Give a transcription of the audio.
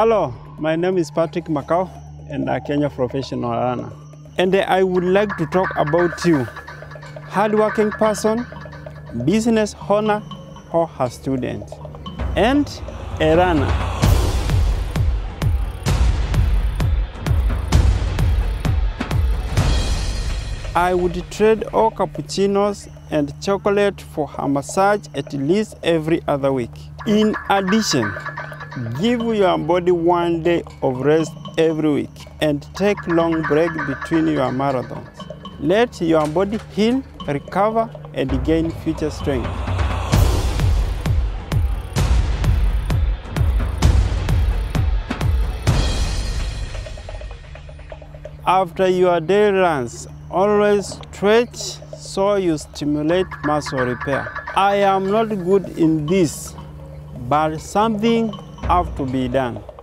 Hello, my name is Patrick Makau and a Kenya professional runner. And I would like to talk about you, hardworking person, business owner, or a student, and a runner. I would trade all cappuccinos and chocolate for a massage at least every other week. In addition, give your body one day of rest every week and take long break between your marathons. Let your body heal, recover, and gain future strength. After your day runs, always stretch so you stimulate muscle repair. I am not good in this, but something have to be done.